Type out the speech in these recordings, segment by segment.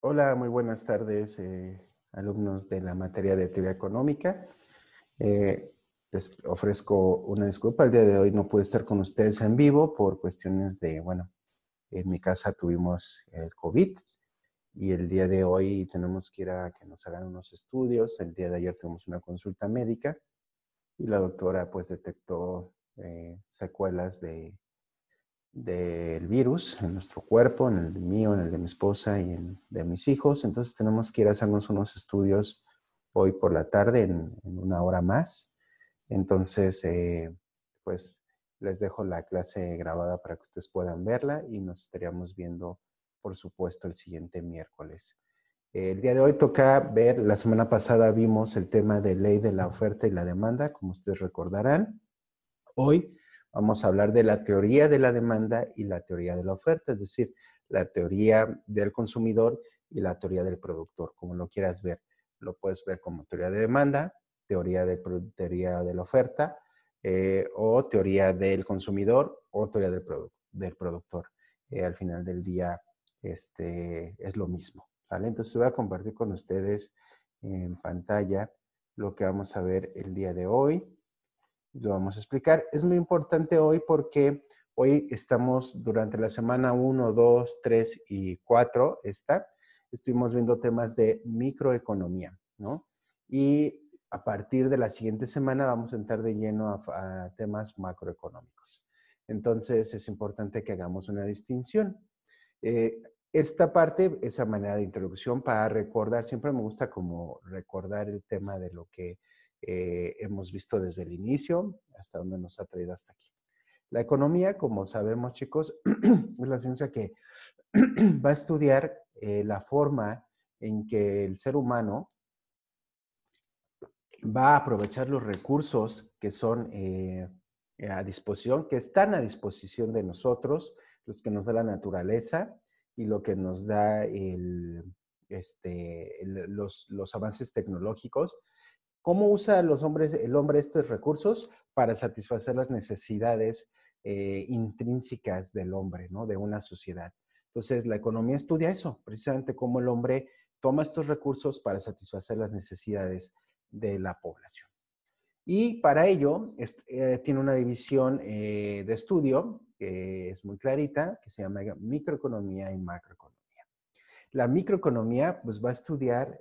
Hola, muy buenas tardes, eh, alumnos de la materia de teoría económica. Eh, les ofrezco una disculpa. El día de hoy no pude estar con ustedes en vivo por cuestiones de, bueno, en mi casa tuvimos el COVID y el día de hoy tenemos que ir a que nos hagan unos estudios. El día de ayer tuvimos una consulta médica y la doctora pues detectó eh, secuelas de del virus en nuestro cuerpo, en el mío, en el de mi esposa y en de mis hijos. Entonces tenemos que ir a hacernos unos estudios hoy por la tarde en, una hora más. Entonces, eh, pues les dejo la clase grabada para que ustedes puedan verla y nos estaríamos viendo, por supuesto, el siguiente miércoles. El día de hoy toca ver, la semana pasada vimos el tema de ley de la oferta y la demanda, como ustedes recordarán. Hoy vamos a hablar de la teoría de la demanda y la teoría de la oferta, es decir, la teoría del consumidor y la teoría del productor, como lo quieras ver. Lo puedes ver como teoría de demanda, teoría de, teoría de la oferta, eh, o teoría del consumidor o teoría del, productor. Eh, al final del día este, es lo mismo. Entonces voy a compartir con ustedes en pantalla lo que vamos a ver el día de hoy lo vamos a explicar. Es muy importante hoy porque hoy estamos durante la semana 1, 2, 3 y 4, está, estuvimos viendo temas de microeconomía, ¿no? Y a partir de la siguiente semana vamos a entrar de lleno a, temas macroeconómicos. Entonces es importante que hagamos una distinción. Eh, esta parte, esa manera de introducción para recordar, siempre me gusta como recordar el tema de lo que eh, hemos visto desde el inicio hasta donde nos ha traído hasta aquí. La economía, como sabemos chicos, es la ciencia que va a estudiar eh, la forma en que el ser humano va a aprovechar los recursos que son eh, a disposición, que están a disposición de nosotros, los que nos da la naturaleza y lo que nos da este, los, los avances tecnológicos ¿Cómo usa los hombres, el hombre estos recursos para satisfacer las necesidades eh, intrínsecas del hombre, ¿no? De una sociedad. Entonces, la economía estudia eso, precisamente cómo el hombre toma estos recursos para satisfacer las necesidades de la población. Y para ello eh, tiene una división eh, de estudio que es muy clarita, que se llama microeconomía y macroeconomía. La microeconomía pues, va a estudiar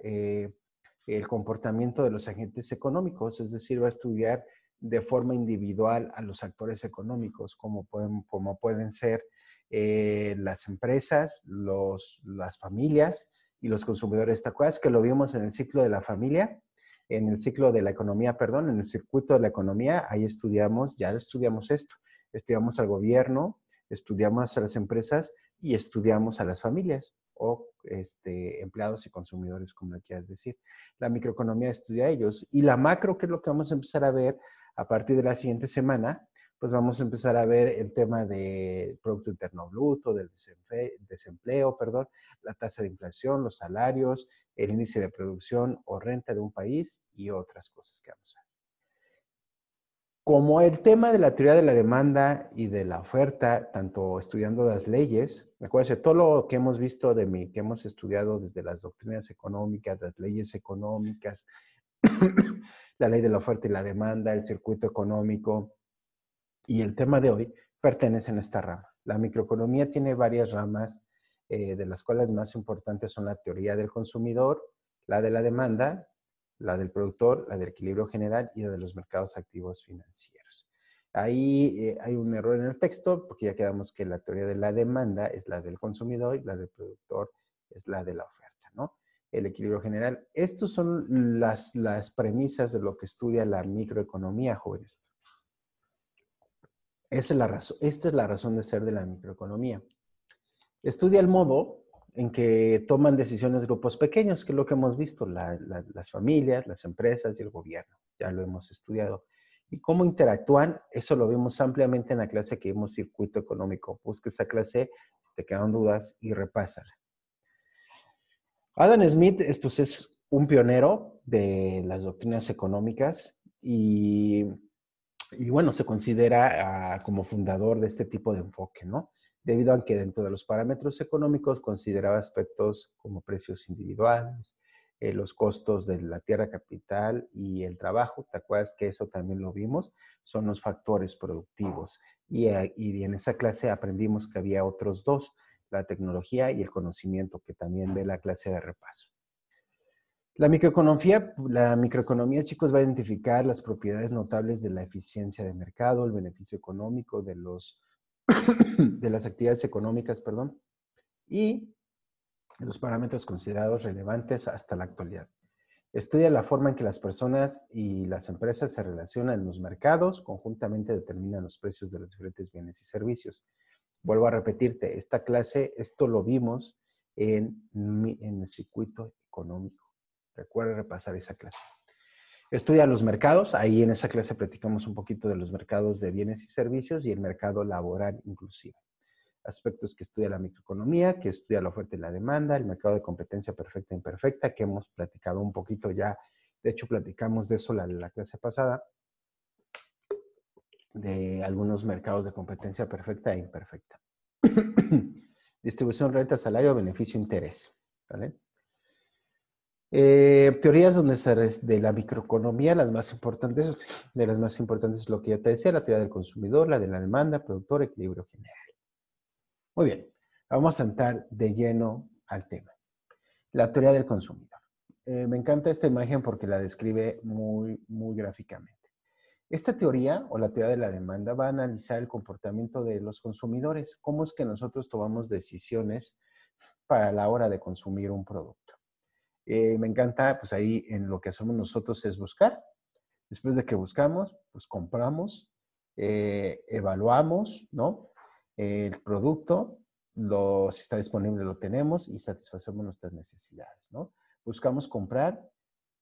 el comportamiento de los agentes económicos, es decir, va a estudiar de forma individual a los actores económicos, como pueden, como pueden ser eh, las empresas, los, las familias y los consumidores. ¿Te acuerdas que lo vimos en el ciclo de la familia? En el ciclo de la economía, perdón, en el circuito de la economía, ahí estudiamos, ya estudiamos esto. Estudiamos al gobierno, estudiamos a las empresas y estudiamos a las familias o este, empleados y consumidores, como le quieras decir. La microeconomía estudia a ellos. Y la macro, que es lo que vamos a empezar a ver a partir de la siguiente semana, pues vamos a empezar a ver el tema del Producto Interno Bruto, del desempleo, perdón, la tasa de inflación, los salarios, el índice de producción o renta de un país y otras cosas que vamos a ver. Como el tema de la teoría de la demanda y de la oferta, tanto estudiando las leyes, acuérdense, todo lo que hemos visto de mí, que hemos estudiado desde las doctrinas económicas, las leyes económicas, la ley de la oferta y la demanda, el circuito económico y el tema de hoy, pertenecen a esta rama. La microeconomía tiene varias ramas, eh, de las cuales más importantes son la teoría del consumidor, la de la demanda, la del productor, la del equilibrio general y la de los mercados activos financieros. Ahí eh, hay un error en el texto porque ya quedamos que la teoría de la demanda es la del consumidor y la del productor es la de la oferta, ¿no? El equilibrio general. Estas son las, las premisas de lo que estudia la microeconomía, jóvenes. Esta es la razón de ser de la microeconomía. Estudia el modo en que toman decisiones grupos pequeños, que es lo que hemos visto, las familias, las empresas y el gobierno. Ya lo hemos estudiado. Y cómo interactúan, eso lo vimos ampliamente en la clase que vimos Circuito Económico. Busca esa clase, si te quedan dudas, y repásala. Adam Smith es, pues, es un pionero de las doctrinas económicas y, y bueno, se considera ah, como fundador de este tipo de enfoque, ¿no? Debido a que dentro de los parámetros económicos consideraba aspectos como precios individuales, eh, los costos de la tierra capital y el trabajo. ¿Te acuerdas que eso también lo vimos? Son los factores productivos. Y, eh, y en esa clase aprendimos que había otros dos, la tecnología y el conocimiento, que también ve la clase de repaso. La microeconomía, la microeconomía, chicos, va a identificar las propiedades notables de la eficiencia de mercado, el beneficio económico de, los, de las actividades económicas, perdón, y los parámetros considerados relevantes hasta la actualidad. Estudia la forma en que las personas y las empresas se relacionan en los mercados, conjuntamente determinan los precios de los diferentes bienes y servicios. Vuelvo a repetirte, esta clase, esto lo vimos en, en el circuito económico. Recuerda repasar esa clase. Estudia los mercados. Ahí en esa clase platicamos un poquito de los mercados de bienes y servicios y el mercado laboral inclusive. Aspectos que estudia la microeconomía, que estudia la oferta y la demanda, el mercado de competencia perfecta e imperfecta, que hemos platicado un poquito ya. De hecho, platicamos de eso la, la clase pasada, de algunos mercados de competencia perfecta e imperfecta. Distribución, renta, salario, beneficio, interés. ¿vale? Eh, teorías donde se de la microeconomía, las más importantes, de las más importantes es lo que ya te decía, la teoría del consumidor, la de la demanda, productor, equilibrio general. Muy bien, vamos a entrar de lleno al tema. La teoría del consumidor. Eh, me encanta esta imagen porque la describe muy, muy gráficamente. Esta teoría o la teoría de la demanda va a analizar el comportamiento de los consumidores, cómo es que nosotros tomamos decisiones para la hora de consumir un producto. Eh, me encanta, pues ahí en lo que hacemos nosotros es buscar. Después de que buscamos, pues compramos, eh, evaluamos, ¿no? el producto, lo, si está disponible lo tenemos y satisfacemos nuestras necesidades, ¿no? Buscamos comprar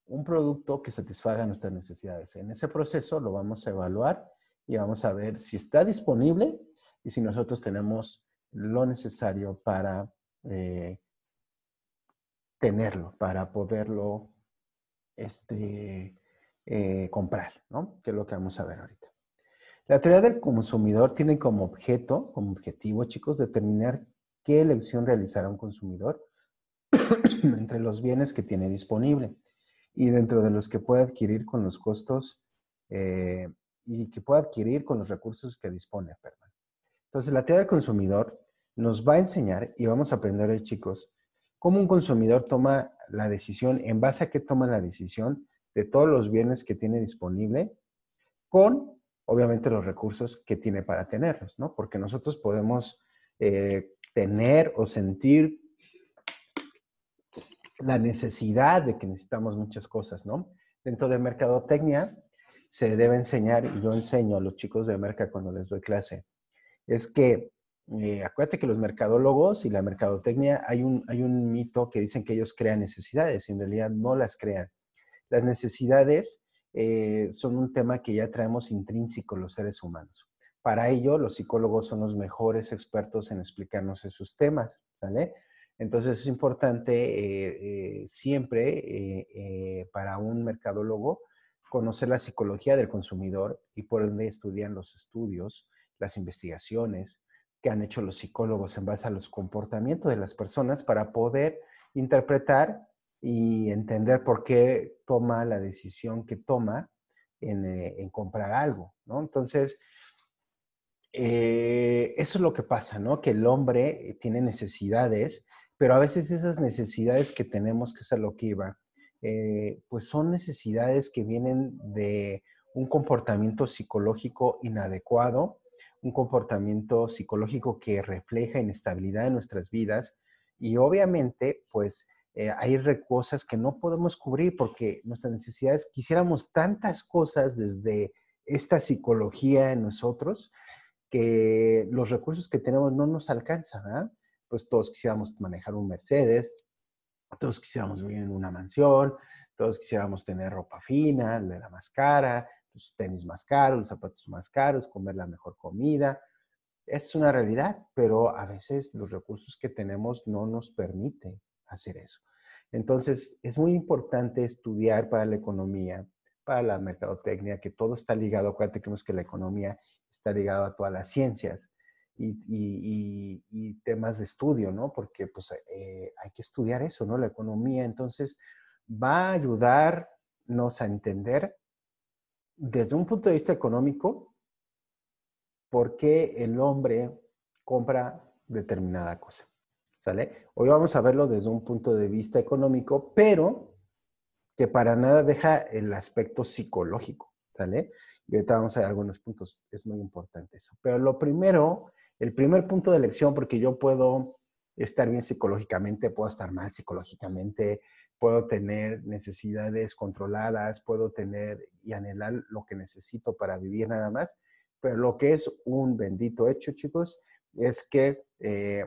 un producto que satisfaga nuestras necesidades. En ese proceso lo vamos a evaluar y vamos a ver si está disponible y si nosotros tenemos lo necesario para eh, tenerlo, para poderlo este, eh, comprar, ¿no? Que es lo que vamos a ver ahorita. La teoría del consumidor tiene como objeto, como objetivo, chicos, determinar qué elección realizará un consumidor entre los bienes que tiene disponible y dentro de los que puede adquirir con los costos eh, y que puede adquirir con los recursos que dispone, perdón. Entonces, la teoría del consumidor nos va a enseñar y vamos a aprender, chicos, cómo un consumidor toma la decisión, en base a qué toma la decisión de todos los bienes que tiene disponible, con obviamente los recursos que tiene para tenerlos, ¿no? Porque nosotros podemos eh, tener o sentir la necesidad de que necesitamos muchas cosas, ¿no? Dentro de mercadotecnia se debe enseñar, y yo enseño a los chicos de merca cuando les doy clase, es que eh, acuérdate que los mercadólogos y la mercadotecnia, hay un, hay un mito que dicen que ellos crean necesidades y en realidad no las crean. Las necesidades eh, son un tema que ya traemos intrínseco los seres humanos. Para ello, los psicólogos son los mejores expertos en explicarnos esos temas, ¿vale? Entonces es importante eh, siempre para un mercadólogo conocer la psicología del consumidor y por ende estudian los estudios, las investigaciones, que han hecho los psicólogos en base a los comportamientos de las personas para poder interpretar y entender por qué toma la decisión que toma en, eh, comprar algo, ¿no? Entonces, eh, eso es lo que pasa, ¿no? Que el hombre tiene necesidades, pero a veces esas necesidades que tenemos, que es a lo que iba, eh, pues son necesidades que vienen de un comportamiento psicológico inadecuado un comportamiento psicológico que refleja inestabilidad en nuestras vidas y obviamente pues eh, hay cosas que no podemos cubrir porque nuestras necesidades, quisiéramos tantas cosas desde esta psicología en nosotros que los recursos que tenemos no nos alcanzan. Pues todos quisiéramos manejar un Mercedes, todos quisiéramos vivir en una mansión, todos quisiéramos tener ropa fina, la más cara, los tenis más caros, los zapatos más caros, comer la mejor comida. Es una realidad, pero a veces los recursos que tenemos no nos permiten hacer eso. Entonces, es muy importante estudiar para la economía, para la mercadotecnia, que todo está ligado. Acuérdate que, la economía está ligada a todas las ciencias. y, temas de estudio, ¿no? Porque pues eh, hay que estudiar eso, ¿no? La economía, entonces va a ayudarnos a entender desde un punto de vista económico por qué el hombre compra determinada cosa, ¿sale? Hoy vamos a verlo desde un punto de vista económico, pero que para nada deja el aspecto psicológico, ¿sale? Y ahorita vamos a ver algunos puntos, es muy importante eso. Pero lo primero el primer punto de elección, porque yo puedo estar bien psicológicamente, puedo estar mal psicológicamente, puedo tener necesidades controladas, puedo tener y anhelar lo que necesito para vivir nada más, pero lo que es un bendito hecho, chicos, es que eh,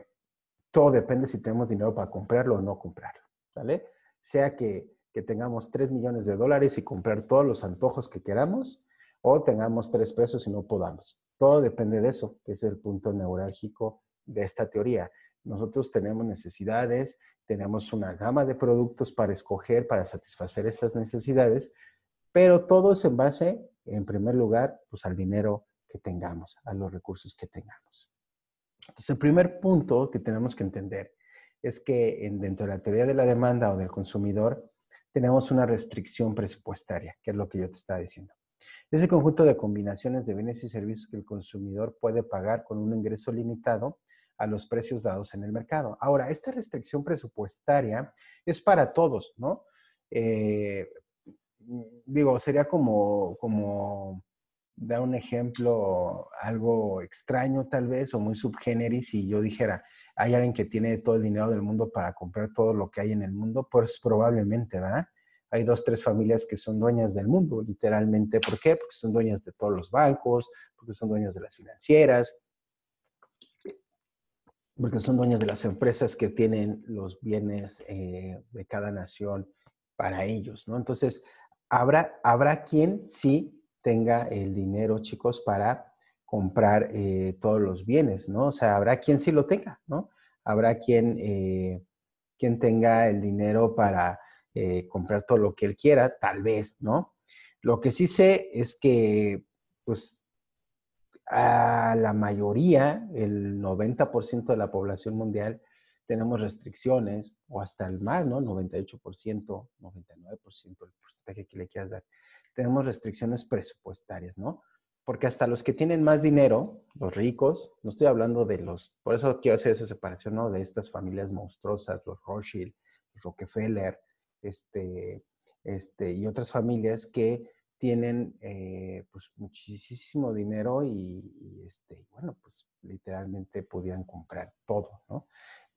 todo depende si tenemos dinero para comprarlo o no comprarlo, ¿vale? Sea que, que tengamos 3 millones de dólares y comprar todos los antojos que queramos, o tengamos 3 pesos y no podamos. Todo depende de eso, que es el punto neurálgico de esta teoría. Nosotros tenemos necesidades, tenemos una gama de productos para escoger, para satisfacer esas necesidades, pero todo es en base, en primer lugar, pues al dinero que tengamos, a los recursos que tengamos. Entonces, el primer punto que tenemos que entender es que dentro de la teoría de la demanda o del consumidor, tenemos una restricción presupuestaria, que es lo que yo te estaba diciendo. Ese conjunto de combinaciones de bienes y servicios que el consumidor puede pagar con un ingreso limitado a los precios dados en el mercado. Ahora, esta restricción presupuestaria es para todos, ¿no? Eh, digo, sería como, como dar un ejemplo algo extraño tal vez o muy subgéneris y yo dijera, hay alguien que tiene todo el dinero del mundo para comprar todo lo que hay en el mundo, pues probablemente, ¿verdad? hay dos, tres familias que son dueñas del mundo, literalmente. ¿Por qué? Porque son dueñas de todos los bancos, porque son dueñas de las financieras, porque son dueñas de las empresas que tienen los bienes eh, de cada nación para ellos, ¿no? Entonces, habrá, habrá quien sí tenga el dinero, chicos, para comprar eh, todos los bienes, ¿no? O sea, habrá quien sí lo tenga, ¿no? Habrá quien, eh, quien tenga el dinero para comprar todo lo que él quiera, tal vez, ¿no? Lo que sí sé es que, pues, a la mayoría, el 90% de la población mundial, tenemos restricciones, o hasta el más, ¿no? 98%, 99%, el porcentaje que le quieras dar. Tenemos restricciones presupuestarias, ¿no? Porque hasta los que tienen más dinero, los ricos, no estoy hablando de los, por eso quiero hacer esa separación, ¿no? De estas familias monstruosas, los Rothschild, Rockefeller, este, este, y otras familias que tienen eh, pues muchísimo dinero y, este, bueno, pues literalmente podían comprar todo, ¿no?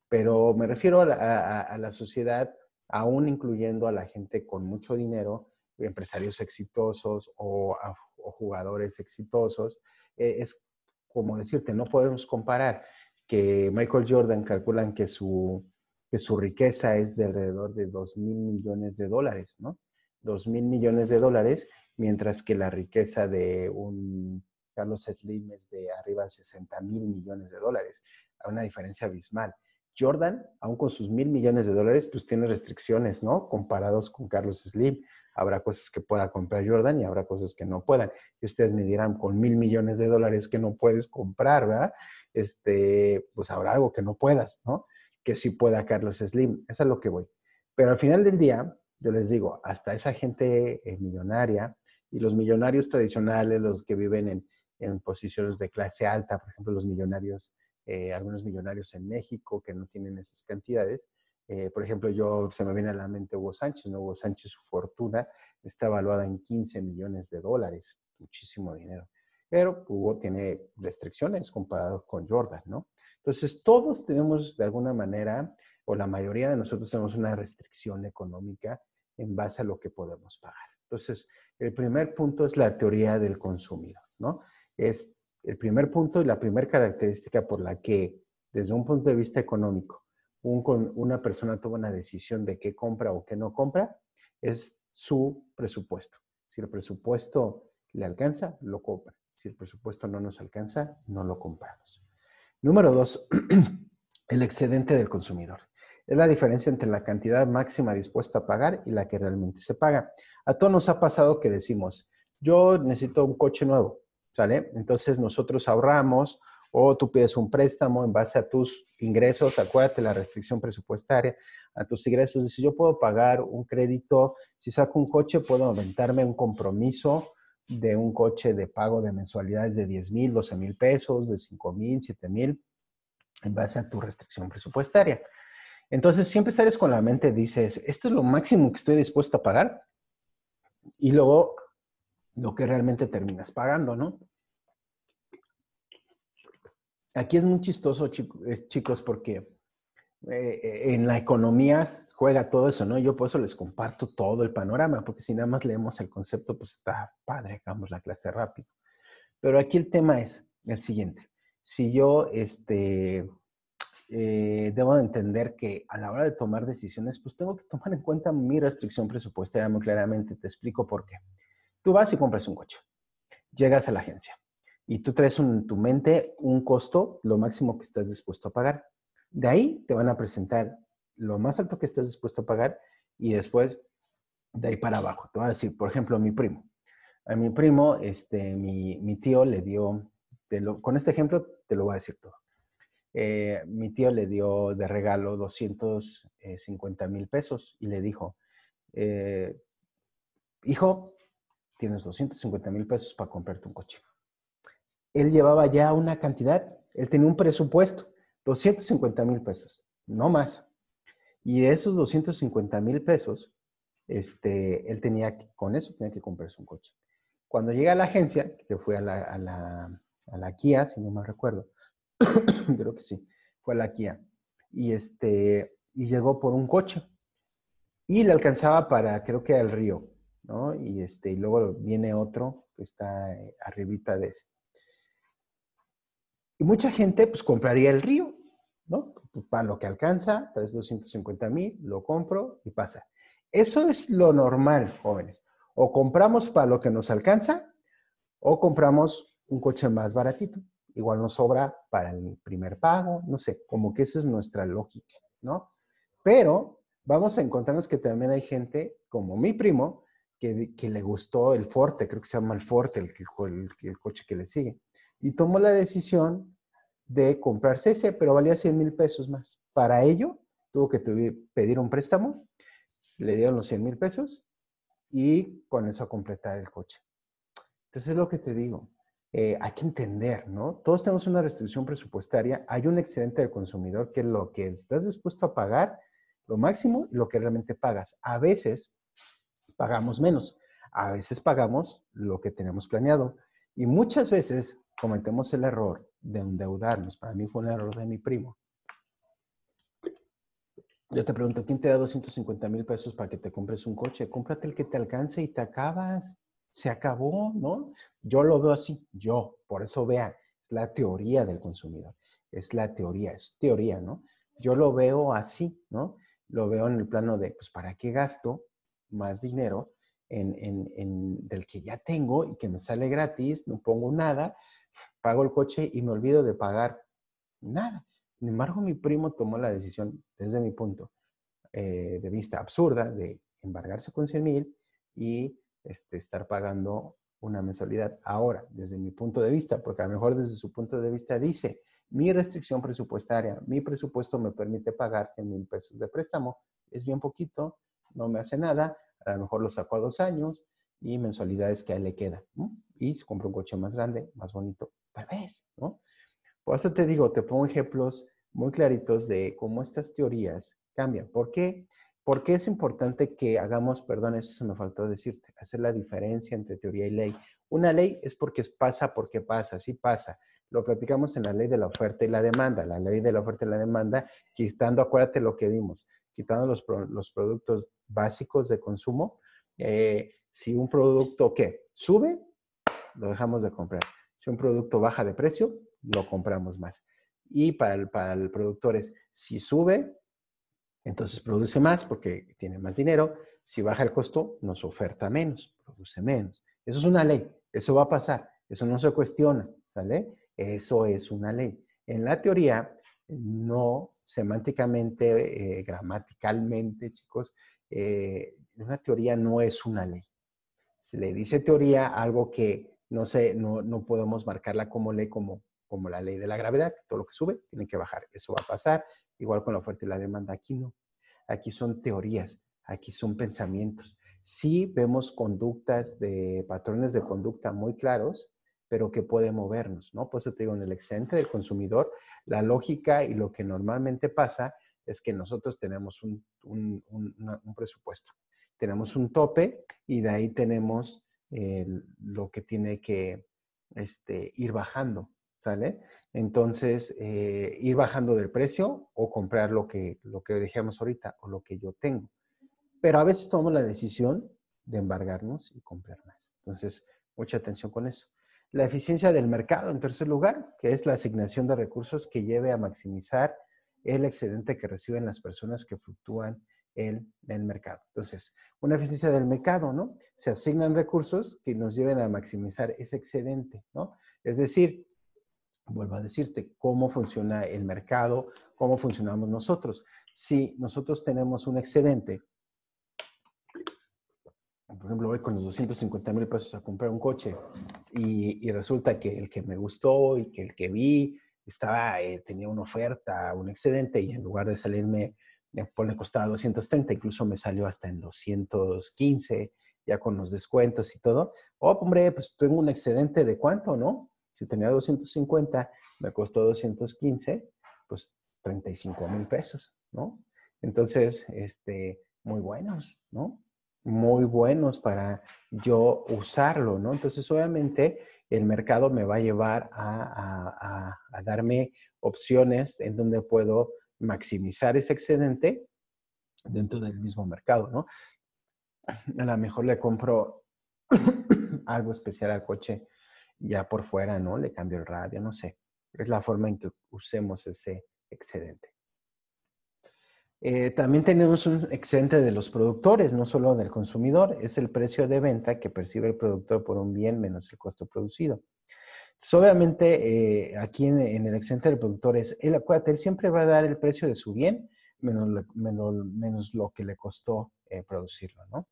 Pero me refiero a la, sociedad, aún incluyendo a la gente con mucho dinero, empresarios exitosos o, jugadores exitosos, eh, es como decirte, no podemos comparar que Michael Jordan calculan que su, que su riqueza es de alrededor de 2 mil millones de dólares, ¿no? 2 mil millones de dólares, mientras que la riqueza de un Carlos Slim es de arriba de 60 mil millones de dólares. Hay una diferencia abismal. Jordan, aún con sus mil millones de dólares, pues tiene restricciones, ¿no? Comparados con Carlos Slim. Habrá cosas que pueda comprar Jordan y habrá cosas que no puedan. Y ustedes me dirán, con mil millones de dólares que no puedes comprar, ¿verdad? Este, pues habrá algo que no puedas, ¿no? que sí pueda Carlos Slim. Eso es lo que voy. Pero al final del día, yo les digo, hasta esa gente eh, millonaria y los millonarios tradicionales, los que viven en, posiciones de clase alta, por ejemplo, los millonarios, eh, algunos millonarios en México que no tienen esas cantidades. Eh, por ejemplo, yo se me viene a la mente Hugo Sánchez, ¿no? Hugo Sánchez, su fortuna está evaluada en 15 millones de dólares, muchísimo dinero. Pero Hugo tiene restricciones comparados con Jordan, ¿no? Entonces, todos tenemos de alguna manera, o la mayoría de nosotros tenemos una restricción económica en base a lo que podemos pagar. Entonces, el primer punto es la teoría del consumidor, ¿no? Es el primer punto y la primera característica por la que, desde un punto de vista económico, una persona toma una decisión de qué compra o qué no compra, es su presupuesto. Si el presupuesto le alcanza, lo compra. Si el presupuesto no nos alcanza, no lo compramos. Número dos, el excedente del consumidor. Es la diferencia entre la cantidad máxima dispuesta a pagar y la que realmente se paga. A todos nos ha pasado que decimos, yo necesito un coche nuevo, ¿sale? Entonces nosotros ahorramos O tú pides un préstamo en base a tus ingresos, acuérdate la restricción presupuestaria, a tus ingresos. Si yo puedo pagar un crédito, si saco un coche, puedo aumentarme un compromiso de un coche de pago de mensualidades de 10 mil, 12 mil pesos, de 5 mil, 7 mil, en base a tu restricción presupuestaria. Entonces, siempre sales con la mente, dices, esto es lo máximo que estoy dispuesto a pagar. Y luego, lo que realmente terminas pagando, ¿no? Aquí es muy chistoso, chicos, porque eh, en la economía juega todo eso, ¿no? Yo por eso les comparto todo el panorama, porque si nada más leemos el concepto, pues está padre, hagamos la clase rápido. Pero aquí el tema es el siguiente. Si yo, este, eh, debo entender que a la hora de tomar decisiones, pues tengo que tomar en cuenta mi restricción presupuestaria muy claramente. Te explico por qué. Tú vas y compras un coche. Llegas a la agencia y tú traes en tu mente un costo, lo máximo que estás dispuesto a pagar. De ahí te van a presentar lo más alto que estás dispuesto a pagar y después de ahí para abajo. Te voy a decir, por ejemplo, mi primo. A mi primo, este, mi, tío le dio, con este ejemplo te lo voy a decir todo. Eh, mi tío le dio de regalo 250 mil pesos y le dijo, eh, hijo, tienes 250 mil pesos para comprarte un coche él llevaba ya una cantidad, él tenía un presupuesto, 250 mil pesos, no más. Y de esos 250 mil pesos, este, él tenía que, con eso tenía que comprarse un coche. Cuando llega a la agencia, que fue a la, a la, a la Kia, si no me recuerdo, creo que sí, fue a la Kia, y, este, y llegó por un coche. Y le alcanzaba para, creo que al río, ¿no? Y, este, y luego viene otro que está eh, arribita de ese. Y mucha gente pues compraría el río, ¿no? Para lo que alcanza, 250 mil, lo compro y pasa. Eso es lo normal, jóvenes. O compramos para lo que nos alcanza o compramos un coche más baratito. Igual nos sobra para el primer pago, no sé, como que esa es nuestra lógica, ¿no? Pero vamos a encontrarnos que también hay gente, como mi primo, que, que le gustó el Forte, creo que se llama el Forte, el, el, el coche que le sigue y tomó la decisión de comprarse ese, pero valía 100 mil pesos más. Para ello, tuvo que pedir un préstamo, le dieron los 100 mil pesos y con eso a completar el coche. Entonces es lo que te digo, eh, hay que entender, ¿no? Todos tenemos una restricción presupuestaria, hay un excedente del consumidor que es lo que estás dispuesto a pagar, lo máximo, lo que realmente pagas. A veces pagamos menos, a veces pagamos lo que tenemos planeado y muchas veces cometemos el error de endeudarnos. Para mí fue un error de mi primo. Yo te pregunto, ¿quién te da 250 mil pesos para que te compres un coche? Cómprate el que te alcance y te acabas. Se acabó, ¿no? Yo lo veo así, yo. Por eso vean, es la teoría del consumidor. Es la teoría, es teoría, ¿no? Yo lo veo así, ¿no? Lo veo en el plano de, pues, ¿para qué gasto más dinero en, en, del que ya tengo y que me sale gratis? No pongo nada pago el coche y me olvido de pagar nada. Sin embargo, mi primo tomó la decisión, desde mi punto eh, de vista absurda, de embargarse con 100 mil y este, estar pagando una mensualidad. Ahora, desde mi punto de vista, porque a lo mejor desde su punto de vista dice, mi restricción presupuestaria, mi presupuesto me permite pagar 100 mil pesos de préstamo, es bien poquito, no me hace nada, a lo mejor lo saco a dos años y mensualidades que a él le queda. Y se compra un coche más grande, más bonito, Tal vez, ¿no? Por eso te digo, te pongo ejemplos muy claritos de cómo estas teorías cambian. ¿Por qué? Es importante que hagamos, perdón, eso se me faltó decirte, hacer la diferencia entre teoría y ley. Una ley es porque pasa porque pasa, sí pasa. Lo platicamos en la ley de la oferta y la demanda. La ley de la oferta y la demanda, quitando, acuérdate lo que vimos, quitando los, los productos básicos de consumo. Eh, si un producto, ¿qué? Sube, lo dejamos de comprar. Si un producto baja de precio, lo compramos más. Y para el, para el productor es, si sube, entonces produce más porque tiene más dinero. Si baja el costo, nos oferta menos, produce menos. Eso es una ley, eso va a pasar, eso no se cuestiona, ¿sale? Eso es una ley. En la teoría, no semánticamente, eh, gramaticalmente, chicos, eh, una teoría no es una ley. Se le dice teoría algo que no sé, no, podemos marcarla como ley como, como la ley de la gravedad, todo lo que sube tiene que bajar. Eso va a pasar, igual con la oferta y la demanda. Aquí no. Aquí son teorías, aquí son pensamientos. Sí vemos conductas de patrones de conducta muy claros, pero que pueden movernos, ¿no? Por eso te digo, en el excedente del consumidor, la lógica y lo que normalmente pasa es que nosotros tenemos un, presupuesto, tenemos un tope y de ahí tenemos lo que tiene que este, ir bajando, ¿sale? Entonces, eh, ir bajando del precio o comprar lo que, lo que dejamos ahorita o lo que yo tengo. Pero a veces tomamos la decisión de embargarnos y comprar más. Entonces, mucha atención con eso. La eficiencia del mercado, en tercer lugar, que es la asignación de recursos que lleve a maximizar el excedente que reciben las personas que fluctúan en el mercado. Entonces, una eficiencia del mercado, ¿no? Se asignan recursos que nos lleven a maximizar ese excedente, ¿no? Es decir, vuelvo a decirte, cómo funciona el mercado, cómo funcionamos nosotros. Si nosotros tenemos un excedente, por ejemplo, voy con los 250 mil pesos a comprar un coche y, resulta que el que me gustó y que el que vi estaba, eh, tenía una oferta, un excedente y en lugar de salirme, por le costaba 230, incluso me salió hasta en 215, ya con los descuentos y todo. Oh, hombre, pues tengo un excedente de cuánto, ¿no? Si tenía 250, me costó 215, pues 35 mil pesos, ¿no? Entonces, este, muy buenos, ¿no? Muy buenos para yo usarlo, ¿no? Entonces, obviamente, el mercado me va a llevar a, a darme opciones en donde puedo maximizar ese excedente dentro del mismo mercado, ¿no? A lo mejor le compro algo especial al coche ya por fuera, ¿no? Le cambio el radio, no sé. Es la forma en que usemos ese excedente. Eh, también tenemos un excedente de los productores, no solo del consumidor, es el precio de venta que percibe el productor por un bien menos el costo producido. Entonces, obviamente, eh, aquí en, el excedente del productor es, él, acuérdate, él siempre va a dar el precio de su bien menos, menos, lo que le costó eh, producirlo, ¿no?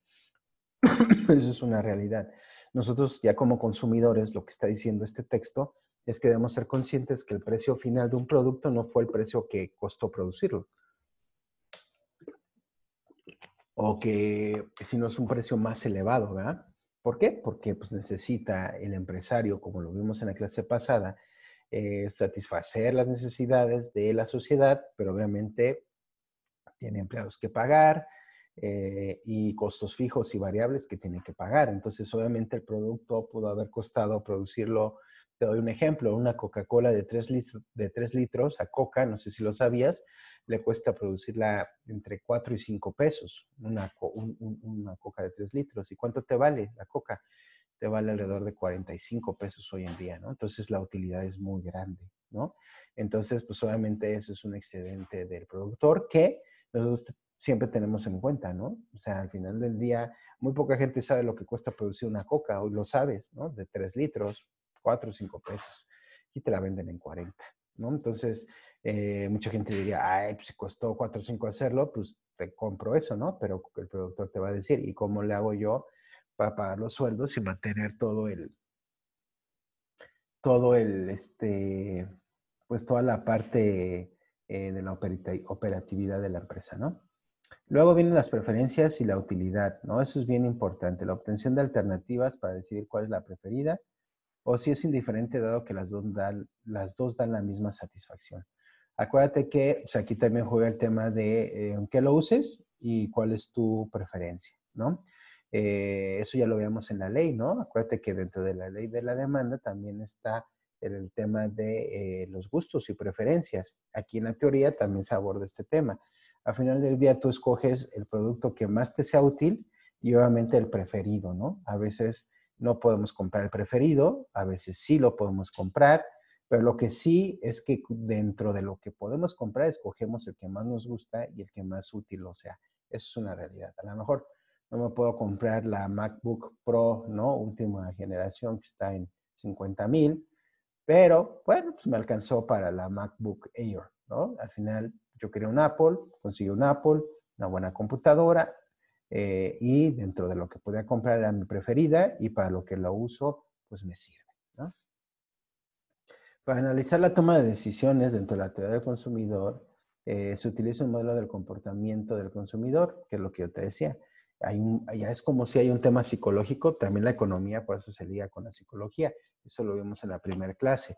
Eso es una realidad. Nosotros ya como consumidores, lo que está diciendo este texto es que debemos ser conscientes que el precio final de un producto no fue el precio que costó producirlo. O que si no es un precio más elevado, ¿verdad? ¿Por qué? Porque pues, necesita el empresario, como lo vimos en la clase pasada, eh, satisfacer las necesidades de la sociedad, pero obviamente tiene empleados que pagar, eh, y costos fijos y variables que tiene que pagar. Entonces, obviamente el producto pudo haber costado producirlo. Te doy un ejemplo, una Coca-Cola de 3 litros, de litros a Coca, no sé si lo sabías, le cuesta producirla entre 4 y 5 pesos, una, una Coca de 3 litros. ¿Y cuánto te vale la Coca? Te vale alrededor de 45 pesos hoy en día, ¿no? Entonces la utilidad es muy grande, ¿no? Entonces, pues obviamente eso es un excedente del productor que nosotros siempre tenemos en cuenta, ¿no? O sea, al final del día, muy poca gente sabe lo que cuesta producir una coca, hoy lo sabes, ¿no? De 3 litros, 4 o 5 pesos, y te la venden en 40, ¿no? Entonces, eh, mucha gente diría, ay, pues si costó 4 o 5 hacerlo, pues te compro eso, ¿no? Pero el productor te va a decir, ¿y cómo le hago yo para pagar los sueldos y mantener todo el, todo el, este, pues toda la parte eh, de la operatividad de la empresa, ¿no? Luego vienen las preferencias y la utilidad, ¿no? Eso es bien importante. La obtención de alternativas para decidir cuál es la preferida o si es indiferente dado que las dos dan, las dos dan la misma satisfacción. Acuérdate que aquí también juega el tema de eh, qué lo uses y cuál es tu preferencia, ¿no? Eh, eso ya lo veíamos en la ley, ¿no? Acuérdate que dentro de la ley de la demanda también está el, tema de eh, los gustos y preferencias. Aquí en la teoría también se aborda este tema al final del día tú escoges el producto que más te sea útil y obviamente el preferido, ¿no? A veces no podemos comprar el preferido, a veces sí lo podemos comprar, pero lo que sí es que dentro de lo que podemos comprar, escogemos el que más nos gusta y el que más útil o sea. Eso es una realidad. A lo mejor no me puedo comprar la MacBook Pro, ¿no? Última generación que está en 50 mil, pero bueno, pues me alcanzó para la MacBook Air, ¿no? Al final yo quería un Apple, conseguí un Apple, una buena computadora, eh, y dentro de lo que podía comprar era mi preferida y para lo que lo uso, pues me sirve. Para analizar la toma de decisiones dentro de la teoría del consumidor, eh, se utiliza un modelo del comportamiento del consumidor, que es lo que yo te decía. Hay ya es como si hay un tema psicológico, también la economía, por eso se liga con la psicología. Eso lo vimos en la primera clase.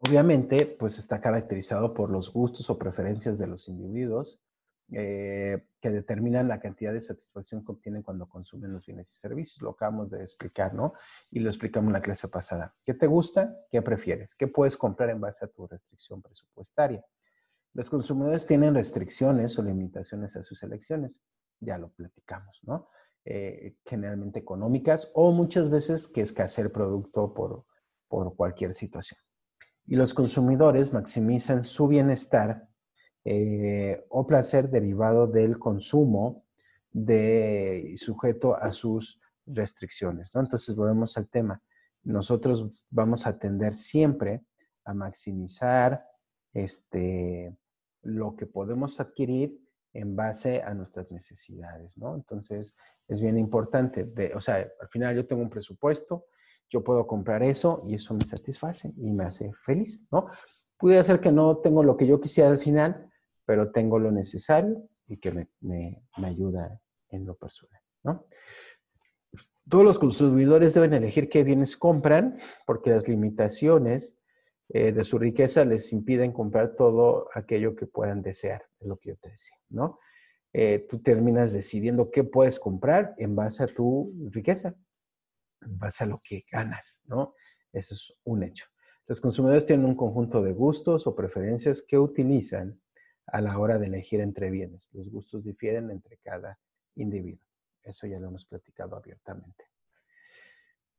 Obviamente, pues está caracterizado por los gustos o preferencias de los individuos eh, que determinan la cantidad de satisfacción que obtienen cuando consumen los bienes y servicios. Lo acabamos de explicar, ¿no? Y lo explicamos en la clase pasada. ¿Qué te gusta? ¿Qué prefieres? ¿Qué puedes comprar en base a tu restricción presupuestaria? Los consumidores tienen restricciones o limitaciones a sus elecciones. Ya lo platicamos, ¿no? Eh, generalmente económicas o muchas veces que escasea el producto por, por cualquier situación y los consumidores maximizan su bienestar eh, o placer derivado del consumo de, sujeto a sus restricciones. ¿no? Entonces, volvemos al tema. Nosotros vamos a tender siempre a maximizar este, lo que podemos adquirir en base a nuestras necesidades, ¿no? Entonces, es bien importante. o sea, al final yo tengo un presupuesto, yo puedo comprar eso y eso me satisface y me hace feliz, ¿no? Puede ser que no tengo lo que yo quisiera al final, pero tengo lo necesario y que me, me, ayuda en lo personal, ¿no? Todos los consumidores deben elegir qué bienes compran porque las limitaciones eh, de su riqueza les impiden comprar todo aquello que puedan desear, es lo que yo te decía, ¿no? Eh, tú terminas decidiendo qué puedes comprar en base a tu riqueza, en base a lo que ganas, ¿no? Eso es un hecho. Los consumidores tienen un conjunto de gustos o preferencias que utilizan a la hora de elegir entre bienes. Los gustos difieren entre cada individuo. Eso ya lo hemos platicado abiertamente.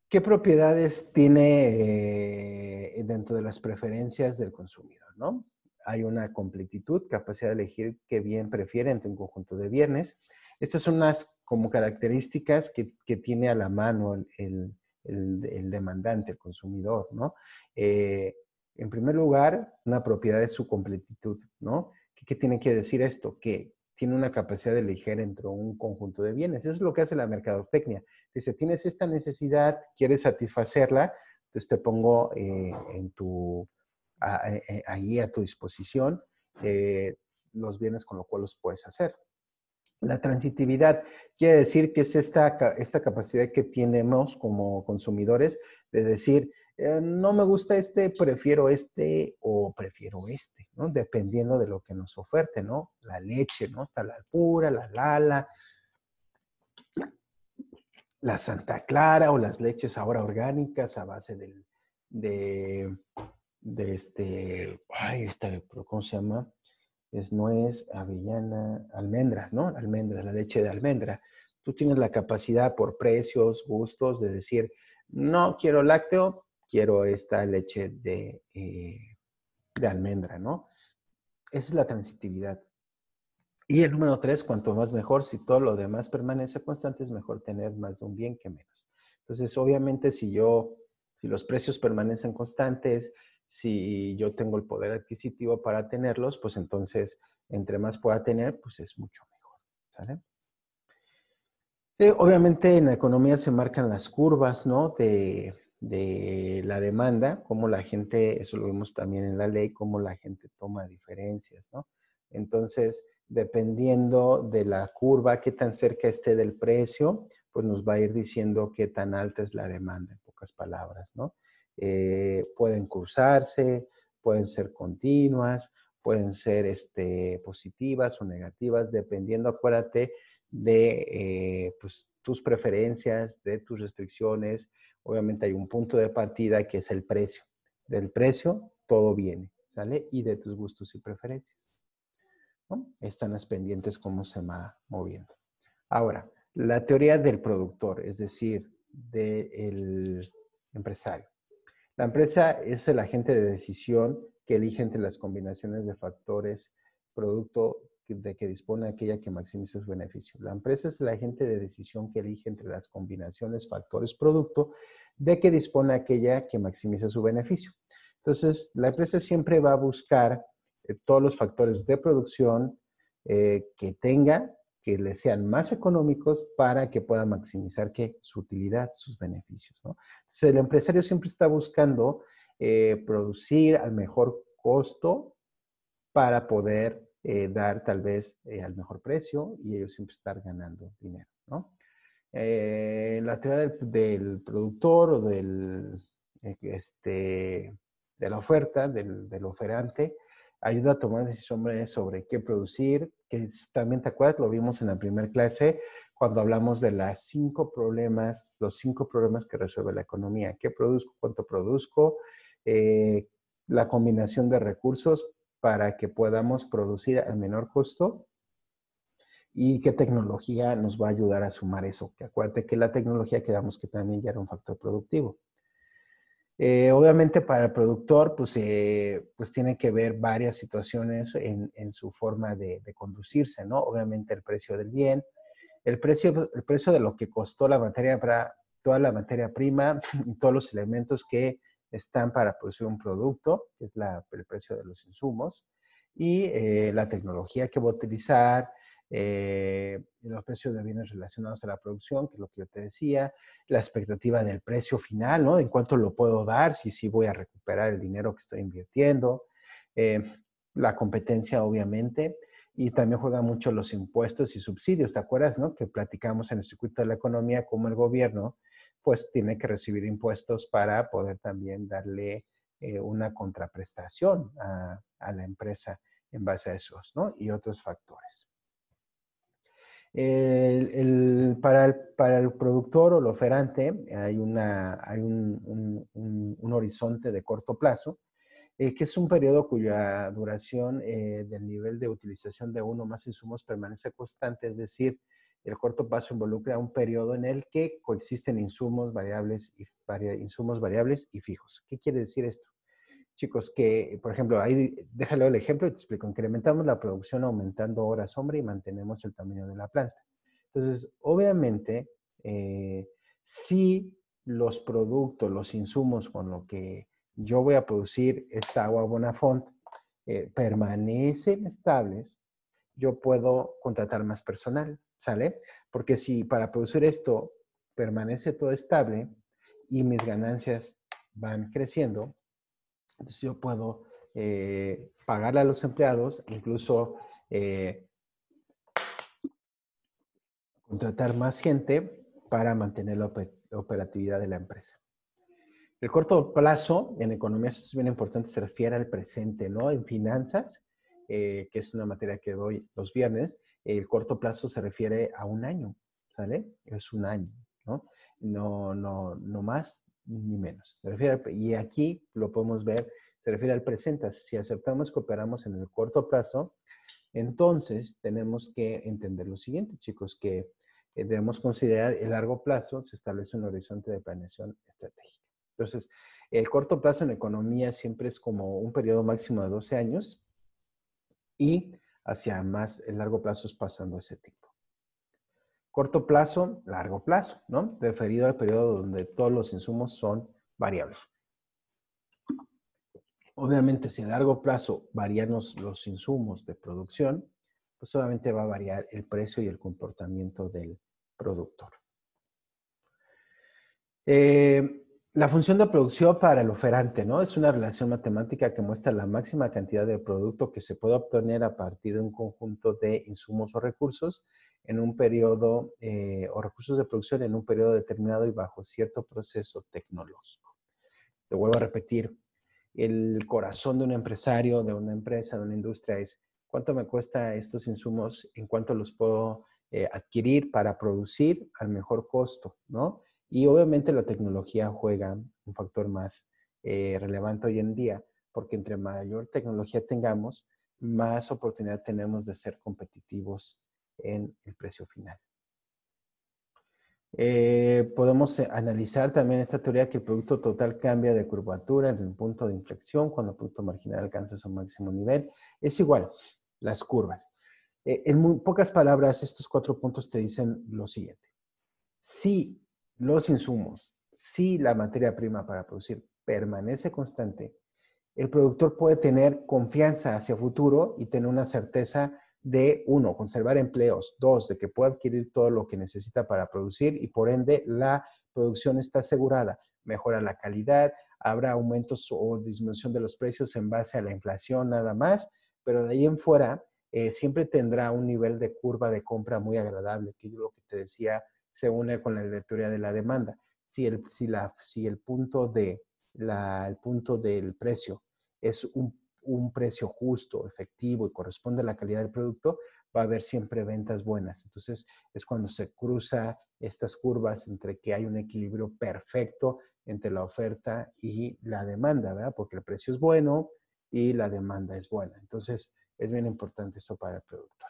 ¿Qué propiedades tiene eh, dentro de las preferencias del consumidor? ¿no? Hay una completitud, capacidad de elegir qué bien prefiere entre un conjunto de bienes. Estas son unas como características que, tiene a la mano el, demandante, el consumidor, ¿no? Eh, en primer lugar, una propiedad es su completitud, ¿no? ¿Qué, tiene que decir esto? Que tiene una capacidad de elegir entre un conjunto de bienes. Eso es lo que hace la mercadotecnia. Dice, tienes esta necesidad, quieres satisfacerla, entonces te pongo eh, en tu, ahí a tu disposición eh, los bienes con los cuales los puedes hacer. La transitividad quiere decir que es esta, esta capacidad que tenemos como consumidores de decir, eh, no me gusta este, prefiero este o prefiero este, ¿no? Dependiendo de lo que nos oferte, ¿no? La leche, ¿no? Está la pura, la lala, la Santa Clara o las leches ahora orgánicas a base del, de, de este, ay, esta, ¿cómo se llama? Es nuez, avellana, almendra, ¿no? Almendra, la leche de almendra. Tú tienes la capacidad por precios, gustos, de decir, no quiero lácteo, quiero esta leche de, eh, de almendra, ¿no? Esa es la transitividad. Y el número tres, cuanto más mejor, si todo lo demás permanece constante, es mejor tener más de un bien que menos. Entonces, obviamente, si yo, si los precios permanecen constantes, si yo tengo el poder adquisitivo para tenerlos, pues entonces, entre más pueda tener, pues es mucho mejor. Obviamente en la economía se marcan las curvas, ¿no? De, de la demanda, cómo la gente, eso lo vemos también en la ley, cómo la gente toma diferencias, ¿no? Entonces, dependiendo de la curva, qué tan cerca esté del precio, pues nos va a ir diciendo qué tan alta es la demanda, en pocas palabras, ¿no? Eh, pueden cursarse, pueden ser continuas, pueden ser este, positivas o negativas, dependiendo, acuérdate, de eh, pues, tus preferencias, de tus restricciones. Obviamente hay un punto de partida que es el precio. Del precio todo viene, ¿sale? Y de tus gustos y preferencias. Están las pendientes cómo se va moviendo. Ahora, la teoría del productor, es decir, del empresario. La empresa es el agente de decisión que elige entre las combinaciones de factores producto de que dispone aquella que maximiza su beneficio. La empresa es el agente de decisión que elige entre las combinaciones factores producto de que dispone aquella que maximiza su beneficio. Entonces, la empresa siempre va a buscar eh, todos los factores de producción eh, que tenga que le sean más económicos para que pueda maximizar ¿qué? su utilidad, sus beneficios. Entonces, el empresario siempre está buscando eh, producir al mejor costo para poder eh, dar tal vez eh, al mejor precio y ellos siempre estar ganando dinero. la teoría del, productor o del, este, de la oferta, del, del oferante, ayuda a tomar decisiones sobre qué producir, que también te acuerdas, lo vimos en la primera clase, cuando hablamos de las cinco problemas, los cinco problemas que resuelve la economía. ¿Qué produzco? ¿Cuánto produzco? Eh, la combinación de recursos para que podamos producir al menor costo y qué tecnología nos va a ayudar a sumar eso. Que acuérdate que la tecnología quedamos que también ya era un factor productivo. Eh, obviamente para el productor, pues, eh, pues tiene que ver varias situaciones en, su forma de, conducirse, ¿no? Obviamente el precio del bien, el precio, el precio de lo que costó la materia para toda la materia prima y todos los elementos que están para producir un producto, que es el precio de los insumos, y eh, la tecnología que va a utilizar, eh, los precios de bienes relacionados a la producción, que es lo que yo te decía, la expectativa del precio final, ¿no? En cuánto lo puedo dar, si sí voy a recuperar el dinero que estoy invirtiendo, eh, la competencia, obviamente, y también juegan mucho los impuestos y subsidios, ¿te acuerdas, no? Que platicamos en el circuito de la economía, como el gobierno, pues tiene que recibir impuestos para poder también darle eh, una contraprestación a, a la empresa en base a esos, ¿no? Y otros factores para, el, para, el, productor o el oferante hay, una, hay un, horizonte de corto plazo, eh, que es un periodo cuya duración eh, del nivel de utilización de uno más insumos permanece constante, es decir, el corto plazo involucra un periodo en el que coexisten insumos variables y, insumos variables y fijos. ¿Qué quiere decir esto? Chicos, que, por ejemplo, ahí déjalo el ejemplo y te explico. Incrementamos la producción aumentando horas hombre y mantenemos el tamaño de la planta. Entonces, obviamente, eh, si los productos, los insumos con lo que yo voy a producir esta agua Bonafont eh, permanecen estables, yo puedo contratar más personal, ¿sale? Porque si para producir esto permanece todo estable y mis ganancias van creciendo, entonces yo puedo eh, pagarle a los empleados, incluso eh, contratar más gente para mantener la, operatividad de la empresa. El corto plazo en economía, es bien importante, se refiere al presente, ¿no? En finanzas, eh, que es una materia que doy los viernes, el corto plazo se refiere a un año, ¿sale? Es un año, ¿no? No, no, no más ni menos. Se refiere, y aquí lo podemos ver, se refiere al presente. Si aceptamos que operamos en el corto plazo, entonces tenemos que entender lo siguiente, chicos, que eh, debemos considerar el largo plazo, se establece un horizonte de planeación estratégica. Entonces, el corto plazo en economía siempre es como un periodo máximo de 12 años y hacia más el largo plazo es pasando ese tiempo. Corto plazo, largo plazo, ¿no? Referido al periodo donde todos los insumos son variables. Obviamente, si a largo plazo varían los, insumos de producción, pues solamente va a variar el precio y el comportamiento del productor. Eh, la función de producción para el oferante, ¿no? Es una relación matemática que muestra la máxima cantidad de producto que se puede obtener a partir de un conjunto de insumos o recursos en un periodo, eh, o recursos de producción en un periodo determinado y bajo cierto proceso tecnológico. Lo vuelvo a repetir, el corazón de un empresario, de una empresa, de una industria es cuánto me cuesta estos insumos, en cuánto los puedo eh, adquirir para producir al mejor costo, ¿no? Y obviamente la tecnología juega un factor más eh, relevante hoy en día, porque entre mayor tecnología tengamos, más oportunidad tenemos de ser competitivos en el precio final. Eh, podemos eh, analizar también esta teoría que el producto total cambia de curvatura en el punto de inflexión cuando el producto marginal alcanza su máximo nivel. Es igual, las curvas. Eh, en muy pocas palabras, estos cuatro puntos te dicen lo siguiente. Si los insumos, si la materia prima para producir permanece constante, el productor puede tener confianza hacia futuro y tener una certeza de, uno, conservar empleos, dos, de que pueda adquirir todo lo que necesita para producir y por ende la producción está asegurada, mejora la calidad, habrá aumentos o disminución de los precios en base a la inflación nada más, pero de ahí en fuera eh, siempre tendrá un nivel de curva de compra muy agradable, que es lo que te decía, se une con la teoría de la demanda. Si el, si la, si el, punto, de, la, el punto del precio es un, un precio justo, efectivo y corresponde a la calidad del producto, va a haber siempre ventas buenas. Entonces es cuando se cruza estas curvas entre que hay un equilibrio perfecto entre la oferta y la demanda, ¿verdad? Porque el precio es bueno y la demanda es buena. Entonces es bien importante esto para el productor.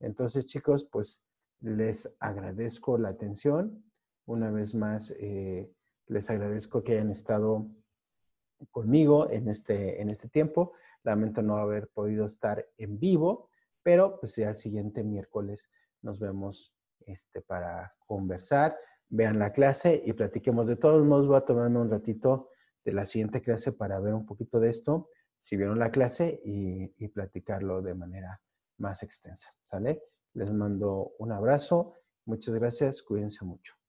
Entonces chicos, pues les agradezco la atención. Una vez más, eh, les agradezco que hayan estado conmigo en este, en este tiempo. Lamento no haber podido estar en vivo, pero pues ya el siguiente miércoles nos vemos este, para conversar. Vean la clase y platiquemos. De todos modos, voy a tomarme un ratito de la siguiente clase para ver un poquito de esto, si vieron la clase y, y platicarlo de manera más extensa. ¿Sale? Les mando un abrazo. Muchas gracias. Cuídense mucho.